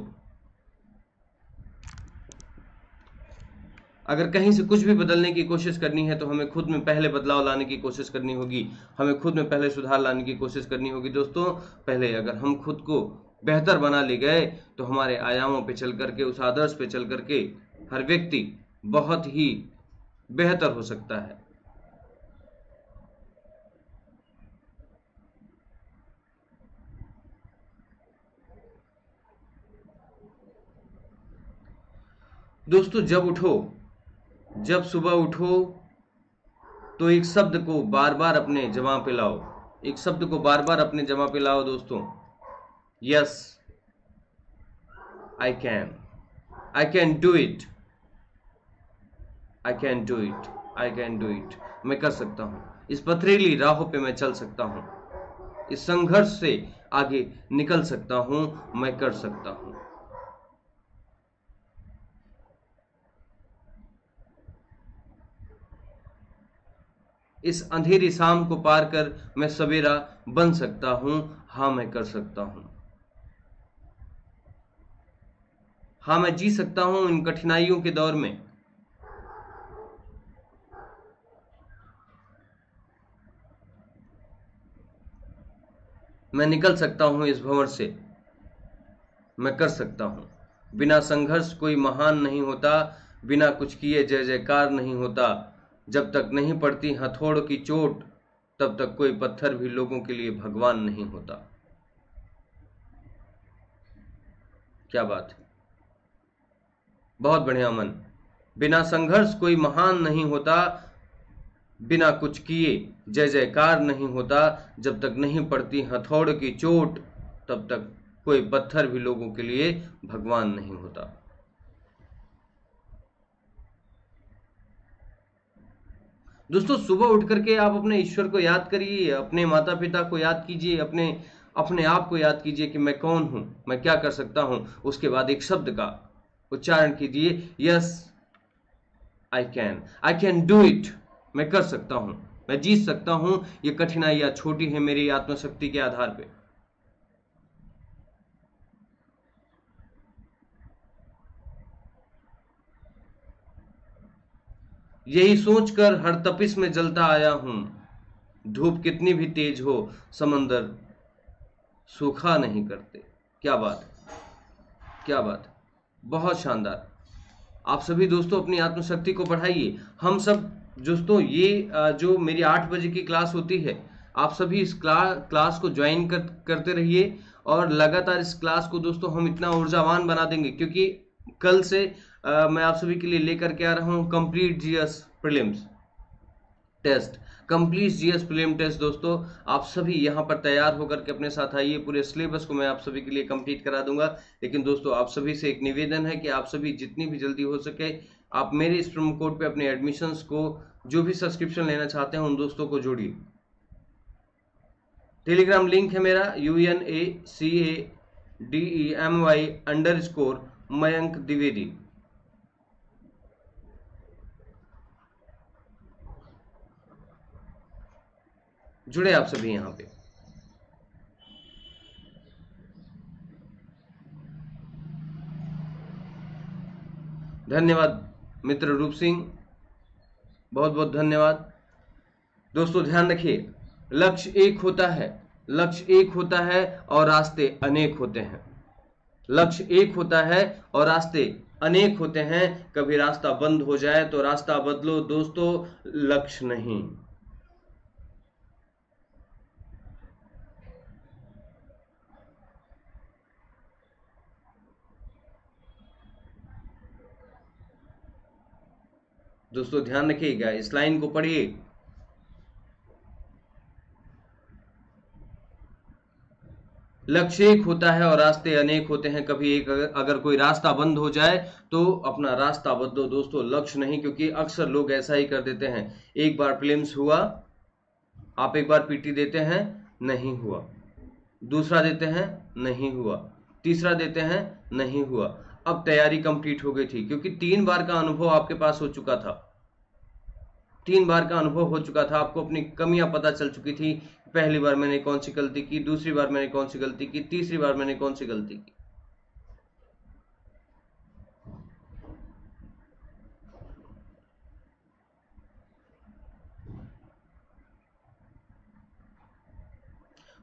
अगर कहीं से कुछ भी बदलने की कोशिश करनी है तो हमें खुद में पहले बदलाव लाने की कोशिश करनी होगी। हमें खुद में पहले सुधार लाने की कोशिश करनी होगी। दोस्तों, पहले अगर हम खुद को बेहतर बना ले गए तो हमारे आयामों पे चल करके, उस आदर्श पे चल करके, हर व्यक्ति बहुत ही बेहतर हो सकता है। दोस्तों, जब उठो जब सुबह उठो तो एक शब्द को बार बार अपने जमा पे लाओ। एक शब्द को बार बार अपने जमा पे लाओ दोस्तों। Yes I can I can do it I can do it I can do it मैं कर सकता हूँ। इस पथरीली राहों पे मैं चल सकता हूँ। इस संघर्ष से आगे निकल सकता हूँ। मैं कर सकता हूँ। इस अंधेरी शाम को पार कर मैं सवेरा बन सकता हूँ, हाँ मैं कर सकता हूँ। हाँ मैं जी सकता हूँ इन कठिनाइयों के दौर में। मैं निकल सकता हूँ इस भंवर से। मैं कर सकता हूँ। बिना संघर्ष कोई महान नहीं होता, बिना कुछ किए जय जयकार नहीं होता। जब तक नहीं पड़ती हथौड़ की चोट, तब तक कोई पत्थर भी लोगों के लिए भगवान नहीं होता। क्या बात है। बहुत बढ़िया मन। बिना संघर्ष कोई महान नहीं होता, बिना कुछ किए जय जयकार नहीं होता। जब तक नहीं पड़ती हथौड़ की चोट, तब तक कोई पत्थर भी लोगों के लिए भगवान नहीं होता। दोस्तों, सुबह उठ करके आप अपने ईश्वर को याद करिए, अपने माता पिता को याद कीजिए, अपने अपने आप को याद कीजिए कि मैं कौन हूँ, मैं क्या कर सकता हूँ। उसके बाद एक शब्द का उच्चारण कीजिए, yes I can I can do it मैं कर सकता हूँ, मैं जीत सकता हूँ, ये कठिनाइयाँ छोटी है मेरी आत्मशक्ति के आधार पर यही सोचकर हर तपिस में जलता आया हूँ। धूप कितनी भी तेज हो समंदर सूखा नहीं करते। क्या बात क्या बात बहुत शानदार। आप सभी दोस्तों अपनी आत्मशक्ति को बढ़ाइए। हम सब दोस्तों ये जो मेरी आठ बजे की क्लास होती है आप सभी इस क्लास क्लास को ज्वाइन कर, करते रहिए और लगातार इस क्लास को दोस्तों हम इतना ऊर्जावान बना देंगे क्योंकि कल से मैं आप सभी के लिए लेकर के आ रहा हूँ complete GS prelims test complete GS prelim test दोस्तों, आप सभी यहाँ पर तैयार होकर के अपने साथ आइए। पूरे सिलेबस को मैं आप सभी के लिए कंप्लीट करा दूँगा। लेकिन दोस्तों, आप सभी से एक निवेदन है कि आप सभी जितनी भी जल्दी हो सके, आप मेरे इस प्रोमो कोड पे अपने एडमिशंस को, जो भी सब्सक्रिप्शन लेना चाहते हैं, उन दोस्तों को जोड़िए। टेलीग्राम लिंक है मेरा U N A C A D E M Y underscore Mayank Dwivedi. जुड़े आप सभी यहाँ पे। धन्यवाद, मित्र रूप सिंह। बहुत बहुत धन्यवाद। दोस्तों, ध्यान रखिए, लक्ष्य एक होता है, लक्ष्य एक होता है और रास्ते अनेक होते हैं। लक्ष्य एक होता है और रास्ते अनेक होते हैं। कभी रास्ता बंद हो जाए तो रास्ता बदलो। दोस्तों, लक्ष्य नहीं। दोस्तों ध्यान रखिएगा इस लाइन को पढ़िए। लक्ष्य एक होता है और रास्ते अनेक होते हैं। कभी एक अगर, कोई रास्ता बंद हो जाए तो अपना रास्ता बदलो। दोस्तों लक्ष्य नहीं क्योंकि अक्सर लोग ऐसा ही कर देते हैं। एक बार प्लेम्स हुआ आप एक बार पीटी देते हैं नहीं हुआ। दूसरा देते हैं नहीं हुआ। तीसरा देते हैं नहीं हुआ। अब तैयारी कंप्लीट हो गई थी, क्योंकि तीन बार का अनुभव आपके पास हो चुका था। तीन बार का अनुभव हो चुका था, आपको अपनी कमियाँ पता चल चुकी थी, पहली बार मैंने कौन सी गलती की, दूसरी बार मैंने कौन सी गलती की, तीसरी बार मैंने कौन सी गलती की।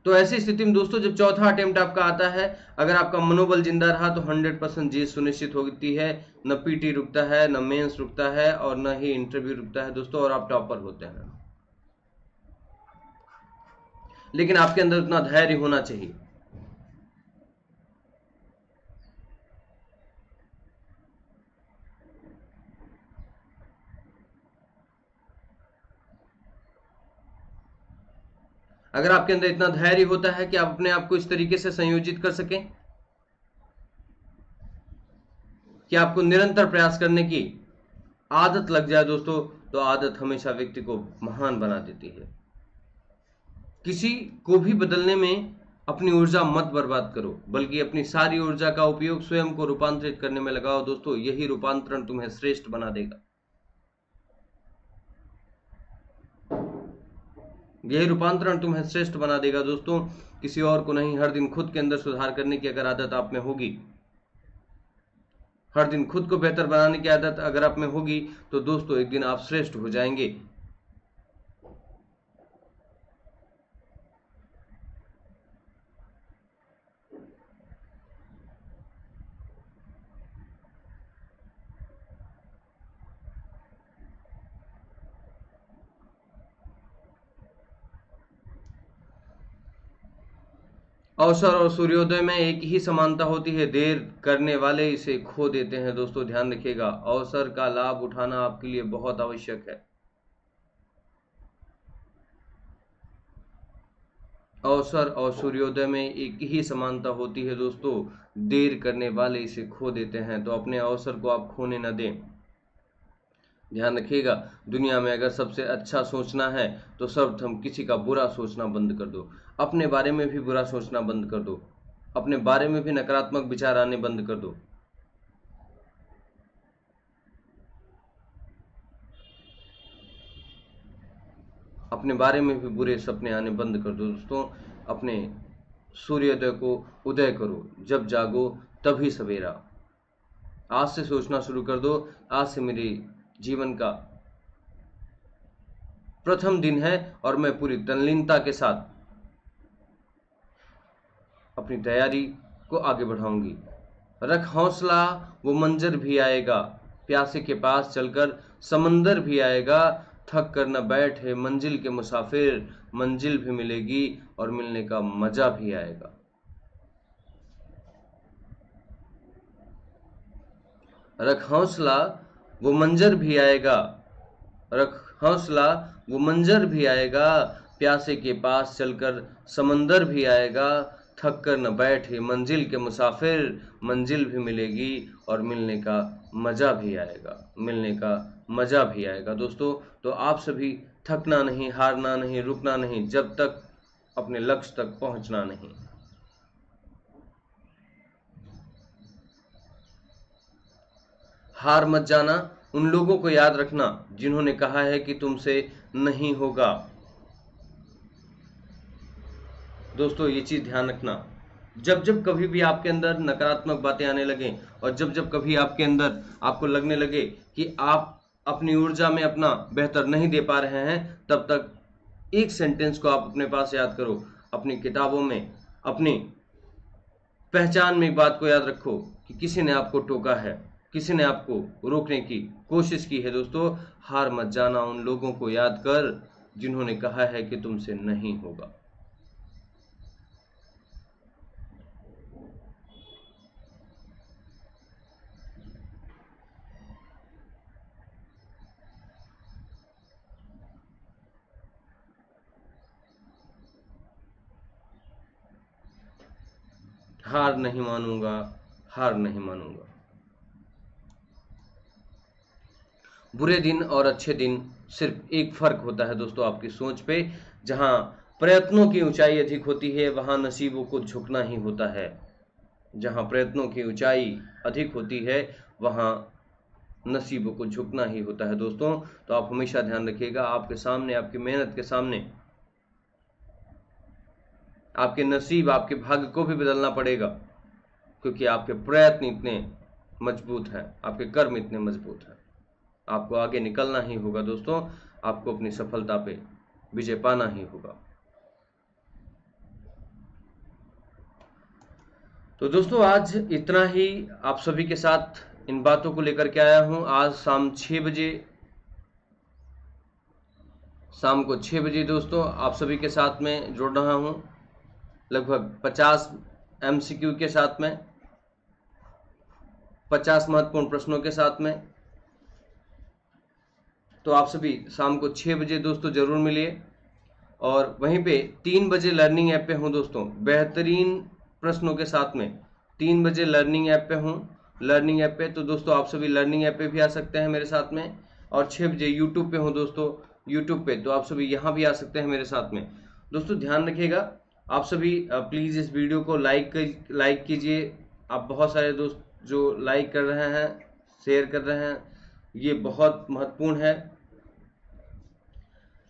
तो ऐसी स्थिति में दोस्तों, जब चौथा अटेम्प्ट आपका आता है, अगर आपका मनोबल ज़िंदा रहा तो 100 परसेंट जीत सुनिश्चित होती है। न पीटी रुकता है, न मेंस रुकता है और न ही इंटरव्यू रुकता है दोस्तों, और आप टॉपर होते हैं। लेकिन आपके अंदर उतना धैर्य होना चाहिए। अगर आपके अंदर इतना धैर्य होता है कि आप अपने आप को इस तरीके से संयोजित कर सकें, कि आपको निरंतर प्रयास करने की आदत लग जाए दोस्तों तो आदत हमेशा व्यक्ति को महान बना देती है। किसी को भी बदलने में अपनी ऊर्जा मत बर्बाद करो, बल्कि अपनी सारी ऊर्जा का उपयोग स्वयं को रूपांतरित करने में लगाओ। दोस्तों, यही रूपांतरण तुम्हें श्रेष्ठ बना देगा। यही रूपांतरण तुम्हें श्रेष्ठ बना देगा, दोस्तों। किसी और को नहीं, हर दिन खुद के अंदर सुधार करने की अगर आदत आप में होगी, हर दिन खुद को बेहतर बनाने की आदत अगर आप में होगी तो दोस्तों, एक दिन आप श्रेष्ठ हो जाएँगे। अवसर और सूर्योदय में एक ही समानता होती है। देर करने वाले इसे खो देते हैं। दोस्तों, ध्यान रखिएगा, अवसर का लाभ उठाना आपके लिए बहुत आवश्यक है। अवसर और सूर्योदय में एक ही समानता होती है। दोस्तों, देर करने वाले इसे खो देते हैं। तो अपने अवसर को आप खोने न दें। ध्यान रखिएगा, दुनिया में अगर सबसे अच्छा सोचना है तो सर्वप्रथम किसी का बुरा सोचना बंद कर दो। अपने बारे में भी बुरा सोचना बंद कर दो। अपने बारे में भी नकारात्मक विचार आने बंद कर दो। अपने बारे में भी बुरे सपने आने बंद कर दो दोस्तों। अपने सूर्योदय को उदय करो। जब जागो, तभी सवेरा। आज से सोचना शुरू कर दो। आज से मेरी जीवन का। प्रथम दिन है और मैं पूरी तनलीनता के साथ अपनी तैयारी को आगे बढ़ाऊँगी। रख हौसला, वो मंजर भी आएगा। प्यासे के पास चलकर समंदर भी आएगा। थक कर न बैठे मंजिल के मुसाफिर, मंजिल भी मिलेगी और मिलने का मज़ा भी आएगा। रख हौसला वो मंजर भी आएगा। रख हौसला, वो मंजर भी आएगा। प्यासे के पास चलकर समंदर भी आएगा। थक कर न बैठे मंजिल के मुसाफिर, मंजिल भी मिलेगी और मिलने का मज़ा भी आएगा। मिलने का मज़ा भी आएगा। दोस्तों तो आप सभी थकना नहीं, हारना नहीं, रुकना नहीं, जब तक अपने लक्ष्य तक पहुँचना नहीं। हार मत जाना, उन लोगों को याद रखना जिन्होंने कहा है कि तुमसे नहीं होगा। दोस्तों, ये चीज़ ध्यान रखना। जब जब कभी भी आपके अंदर नकारात्मक बातें आने लगे और जब जब कभी आपके अंदर आपको लगने लगे कि आप अपनी ऊर्जा में अपना बेहतर नहीं दे पा रहे हैं, तब तक एक सेंटेंस को आप अपने पास याद करो। अपनी किताबों में, अपनी पहचान में एक बात को याद रखो कि किसी ने आपको टोका है। किसी ने आपको रोकने की कोशिश की है दोस्तों, हार मत जाना उन लोगों को याद कर जिन्होंने कहा है कि तुमसे नहीं होगा। हार नहीं मानूँगा, हार नहीं मानूँगा। बुरे दिन और अच्छे दिन सिर्फ़ एक फ़र्क होता है दोस्तों आपकी सोच पे, जहाँ प्रयत्नों की ऊंचाई अधिक होती है, वहाँ नसीबों को झुकना ही होता है। जहाँ प्रयत्नों की ऊंचाई अधिक होती है, वहाँ नसीबों को झुकना ही होता है दोस्तों। तो आप हमेशा ध्यान रखिएगा, आपके सामने, आपकी मेहनत के सामने, आपके नसीब, आपके भाग्य को भी बदलना पड़ेगा, क्योंकि आपके प्रयत्न इतने मज़बूत हैं, आपके कर्म इतने मज़बूत हैं। आपको आगे निकलना ही होगा दोस्तों, आपको अपनी सफलता पे विजय पाना ही होगा। तो दोस्तों, आज इतना ही। आप सभी के साथ इन बातों को लेकर के आया हूँ। आज शाम छह बजे, शाम को छह बजे दोस्तों, आप सभी के साथ में जुड़ रहा हूँ। लगभग 50 एमसीक्यू के साथ में 50 महत्वपूर्ण प्रश्नों के साथ में। तो आप सभी शाम को छः बजे दोस्तों ज़रूर मिलिए। और वहीं पे तीन बजे लर्निंग ऐप पे हूँ दोस्तों, बेहतरीन प्रश्नों के साथ में। तीन बजे लर्निंग ऐप पे हूँ, लर्निंग ऐप पे। तो दोस्तों आप सभी लर्निंग ऐप पे भी आ सकते हैं मेरे साथ में। और छः बजे यूट्यूब पे हूँ दोस्तों, यूट्यूब पे। तो आप सभी यहाँ भी आ सकते हैं मेरे साथ में। दोस्तों ध्यान रखिएगा, आप सभी प्लीज़ इस वीडियो को लाइक लाइक कीजिए। आप बहुत सारे दोस्त जो लाइक कर रहे हैं शेयर कर रहे हैं ये बहुत महत्वपूर्ण है।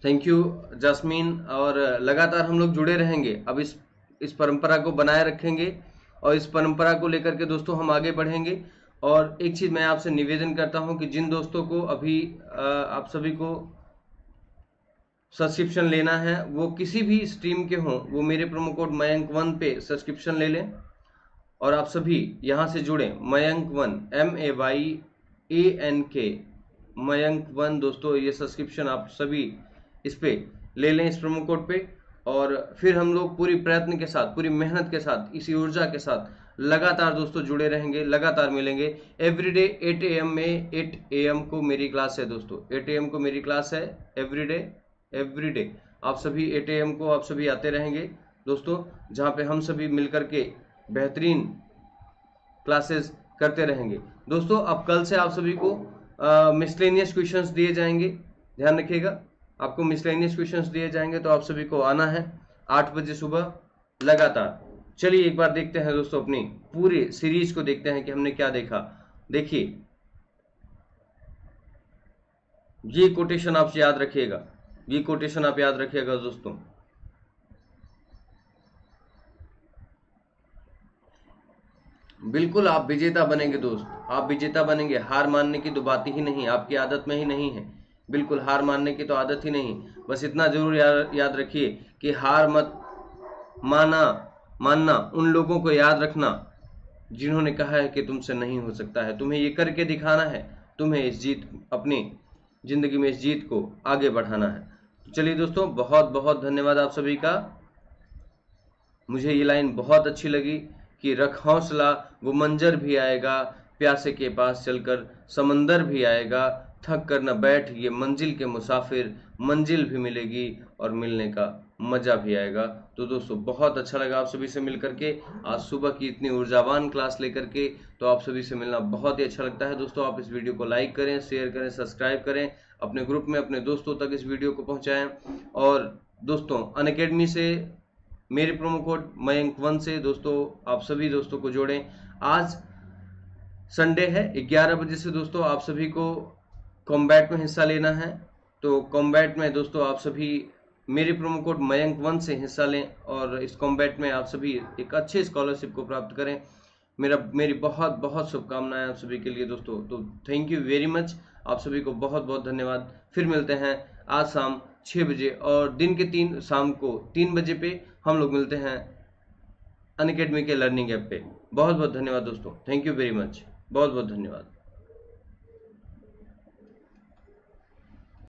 थैंक यू जस्मीन और, लगातार हम लोग जुड़े रहेंगे। अब इस इस परंपरा को बनाए रखेंगे और इस परंपरा को लेकर के दोस्तों हम आगे बढ़ेंगे। और एक चीज़ मैं आपसे निवेदन करता हूँ कि जिन दोस्तों को अभी आप सभी को सब्सक्रिप्शन लेना है, वो किसी भी स्ट्रीम के हों, वो मेरे प्रोमो कोड मयंक वन पे सब्सक्रिप्शन ले लें। और आप सभी यहाँ से जुड़े। Mayank one M A Y A N K Mayank one, दोस्तों, ये सब्सक्रिप्शन आप सभी इस पर ले लें इस प्रोमो कोड पे और फिर हम लोग पूरी प्रयत्न के साथ, पूरी मेहनत के साथ, इसी ऊर्जा के साथ लगातार, दोस्तों, जुड़े रहेंगे, लगातार मिलेंगे। एवरीडे 8 एम में 8 एम को मेरी क्लास है, दोस्तों। 8 एम को मेरी क्लास है एवरीडे एवरीडे आप सभी एट एम को, आप सभी आते रहेंगे, दोस्तों, जहाँ पे हम सभी मिलकर के बेहतरीन क्लासेस करते रहेंगे। दोस्तों, अब कल से आप सभी को मिसलेनियस क्वेश्चंस दिए जाएँगे। ध्यान रखिएगा, आपको मिसलेनियस क्वेश्चंस दिए जाएँगे तो आप सभी को आना है आठ बजे सुबह लगातार। चलिए, एक बार देखते हैं दोस्तों अपनी पूरे सीरीज़ को देखते हैं कि हमने क्या देखा। देखिए, ये कोटेशन आपसे याद रखिएगा, ये कोटेशन आप याद रखिएगा दोस्तों। बिल्कुल, आप विजेता बनेंगे दोस्त। आप विजेता बनेंगे। हार मानने की तो बात ही नहीं, आपकी आदत में ही नहीं है। बिल्कुल, हार मानने की तो आदत ही नहीं। बस इतना ज़रूर याद याद रखिए कि हार मत माना, मानना, उन लोगों को याद रखना जिन्होंने कहा है कि तुमसे नहीं हो सकता है। तुम्हें ये करके दिखाना है, तुम्हें इस जीत, अपनी ज़िंदगी में इस जीत को आगे बढ़ाना है। तो चलिए दोस्तों बहुत बहुत धन्यवाद आप सभी का। मुझे ये लाइन बहुत अच्छी लगी। कि रख हौसला, वो मंजर भी आएगा, प्यासे के पास चलकर समंदर भी आएगा, थक कर न बैठ ये मंजिल के मुसाफिर, मंजिल भी मिलेगी और मिलने का मज़ा भी आएगा। तो दोस्तों, बहुत अच्छा लगा आप सभी से मिल करके आज सुबह की इतनी ऊर्जावान क्लास लेकर के तो आप सभी से मिलना बहुत ही अच्छा लगता है। दोस्तों, आप इस वीडियो को लाइक करें, शेयर करें, सब्सक्राइब करें, अपने ग्रुप में अपने दोस्तों तक इस वीडियो को पहुँचाएँ। और दोस्तों अन अकेडमी से मेरे प्रोमो कोड मयंक वन से दोस्तों, आप सभी दोस्तों को जोड़ें। आज संडे है 11 बजे से दोस्तों, आप सभी को कॉम्बैट में हिस्सा लेना है। तो कॉम्बैट में दोस्तों, आप सभी मेरे प्रोमो कोड मयंक वन से हिस्सा लें और इस कॉम्बैट में आप सभी एक अच्छे स्कॉलरशिप को प्राप्त करें। मेरा, मेरी बहुत बहुत शुभकामनाएँ आप सभी के लिए दोस्तों। तो थैंक यू वेरी मच आप सभी को बहुत बहुत धन्यवाद। फिर मिलते हैं आज शाम छः बजे और दिन के तीन, शाम को तीन बजे पे। हम लोग मिलते हैं अनकेडमी के लर्निंग ऐप पे। बहुत बहुत धन्यवाद दोस्तों। थैंक यू वेरी मच बहुत बहुत धन्यवाद।